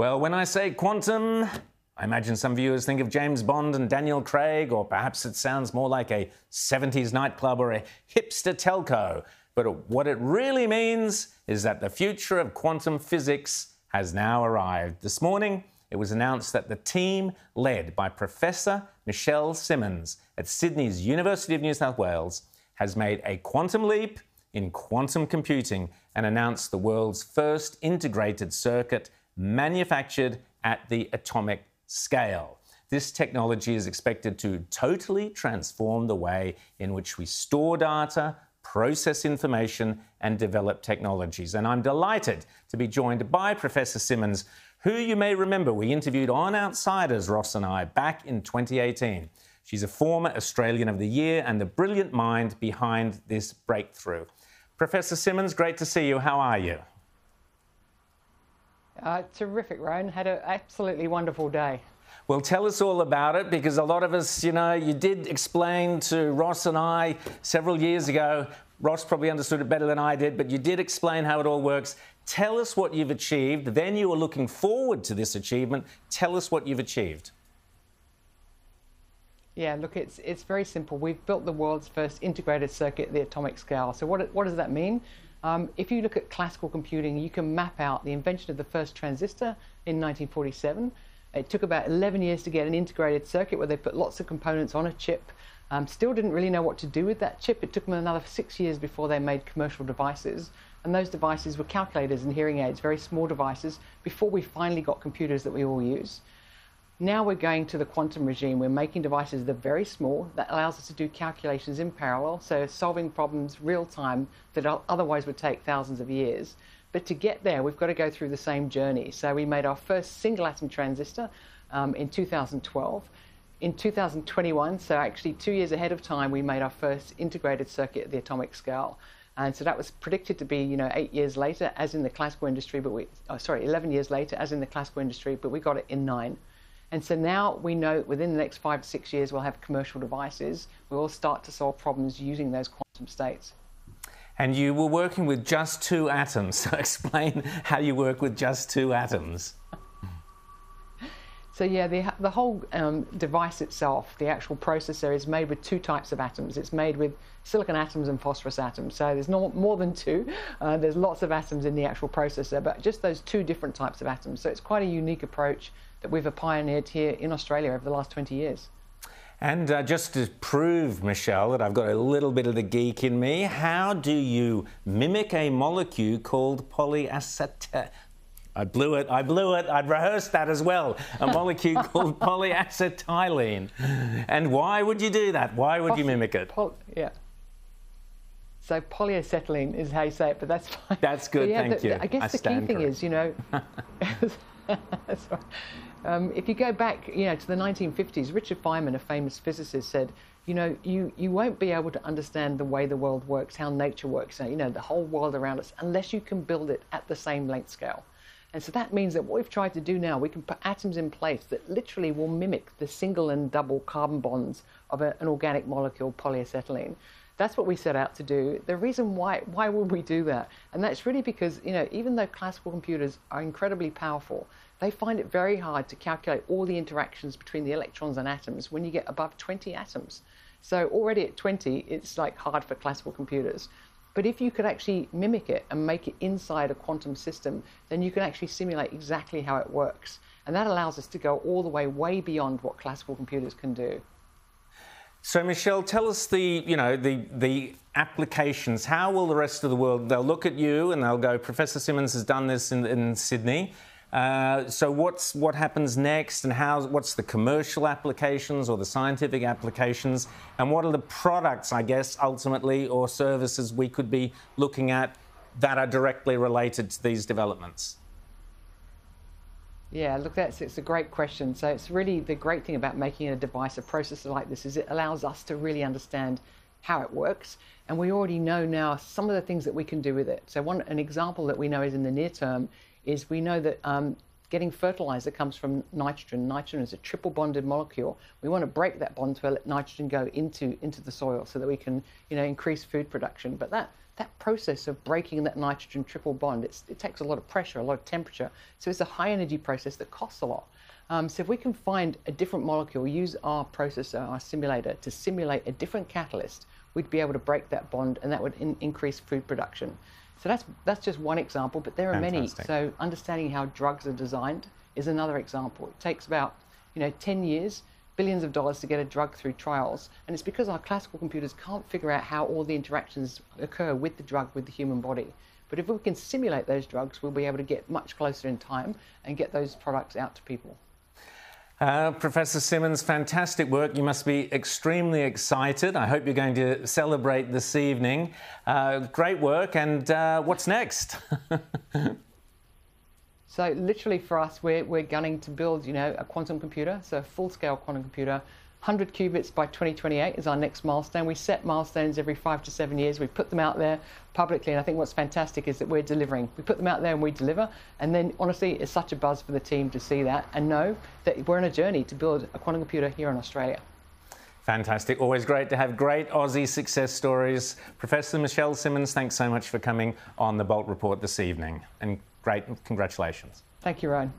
Well, when I say quantum, I imagine some viewers think of James Bond and Daniel Craig, or perhaps it sounds more like a 70s nightclub or a hipster telco. But what it really means is that the future of quantum physics has now arrived. This morning, it was announced that the team led by Professor Michelle Simmons at Sydney's University of New South Wales has made a quantum leap in quantum computing and announced the world's first integrated circuit manufactured at the atomic scale. This technology is expected to totally transform the way in which we store data, process information, and develop technologies. And I'm delighted to be joined by Professor Simmons, who you may remember we interviewed on Outsiders, Ross and I, back in 2018. She's a former Australian of the Year and the brilliant mind behind this breakthrough. Professor Simmons, great to see you. How are you? Uh, terrific, Rowan. Had an absolutely wonderful day. Well, tell us all about it because a lot of us, you know, you did explain to Ross and I several years ago. Ross probably understood it better than I did, but you did explain how it all works. Tell us what you've achieved. Then you are looking forward to this achievement. Tell us what you've achieved. Yeah, look, it's it's very simple. We've built the world's first integrated circuit at the atomic scale. So what what does that mean? Um, if you look at classical computing, you can map out the invention of the first transistor in 1947. It took about 11 years to get an integrated circuit where they put lots of components on a chip. Um, still didn't really know what to do with that chip. It took them another six years before they made commercial devices. And those devices were calculators and hearing aids, very small devices, before we finally got computers that we all use. Now we're going to the quantum regime. We're making devices that are very small that allows us to do calculations in parallel, so solving problems real time that otherwise would take thousands of years. But to get there, we've got to go through the same journey. So we made our first single atom transistor um, in 2012. In 2021, so actually two years ahead of time, we made our first integrated circuit at the atomic scale. And so that was predicted to be, you know, eight years later, as in the classical industry, but we, oh, sorry, 11 years later, as in the classical industry, but we got it in nine. And so now we know within the next five to six years we'll have commercial devices. We will start to solve problems using those quantum states. And you were working with just two atoms. So explain how you work with just two atoms. So yeah, the, the whole um, device itself, the actual processor, is made with two types of atoms. It's made with silicon atoms and phosphorus atoms. So there's no more than two. Uh, there's lots of atoms in the actual processor, but just those two different types of atoms. So it's quite a unique approach that we've pioneered here in Australia over the last 20 years. And uh, just to prove, Michelle, that I've got a little bit of the geek in me, how do you mimic a molecule called polyacetylene? I blew it, I blew it, I'd rehearsed that as well. A molecule called polyacetylene. And why would you do that? Why would you mimic it? yeah. So polyacetylene is how you say it, but that's fine. That's good, yeah, thank the, you. I guess I the key thing is, you know, um, if you go back, you know, to the 1950s, Richard Feynman, a famous physicist, said, you know, you, you won't be able to understand the way the world works, how nature works, you know, the whole world around us, unless you can build it at the same length scale. And so that means that what we've tried to do now, we can put atoms in place that literally will mimic the single and double carbon bonds of a, an organic molecule, polyacetylene. That's what we set out to do. The reason why why would we do that? And that's really because, you know, even though classical computers are incredibly powerful, they find it very hard to calculate all the interactions between the electrons and atoms when you get above 20 atoms. So already at 20, it's like hard for classical computers. But if you could actually mimic it and make it inside a quantum system, then you can actually simulate exactly how it works. And that allows us to go all the way, way beyond what classical computers can do. So, Michelle, tell us the, you know, the, the applications. How will the rest of the world, they'll look at you and they'll go, Professor Simmons has done this in, in Sydney. Uh, so what's what happens next, and how? What's the commercial applications or the scientific applications, and what are the products, I guess, ultimately, or services we could be looking at that are directly related to these developments? Yeah, look, that's it's a great question. So it's really the great thing about making a device, a processor like this, is it allows us to really understand how it works, and we already know now some of the things that we can do with it. So one an example that we know is in the near term is we know that um, getting fertilizer comes from nitrogen. Nitrogen is a triple bonded molecule. We want to break that bond to let nitrogen go into, into the soil so that we can you know, increase food production. But that, that process of breaking that nitrogen triple bond, it takes a lot of pressure, a lot of temperature. So it's a high energy process that costs a lot. Um, so if we can find a different molecule, use our processor, our simulator, to simulate a different catalyst, we'd be able to break that bond, and that would in increase food production. So that's that's just one example, but there are Fantastic. many. So understanding how drugs are designed is another example. It takes about you know 10 years, billions of dollars to get a drug through trials, and it's because our classical computers can't figure out how all the interactions occur with the drug with the human body. But if we can simulate those drugs, we'll be able to get much closer in time and get those products out to people. Uh, Professor Simmons, fantastic work. You must be extremely excited. I hope you're going to celebrate this evening. Uh, great work, and uh, what's next? so, literally for us, we're, we're gunning to build, you know, a quantum computer, so a full-scale quantum computer 100 qubits by 2028 is our next milestone. We set milestones every five to seven years. We put them out there publicly, and I think what's fantastic is that we're delivering. We put them out there and we deliver, and then honestly, it's such a buzz for the team to see that and know that we're on a journey to build a quantum computer here in Australia. Fantastic. Always great to have great Aussie success stories. Professor Michelle Simmons, thanks so much for coming on the Bolt Report this evening, and great congratulations. Thank you, Ryan.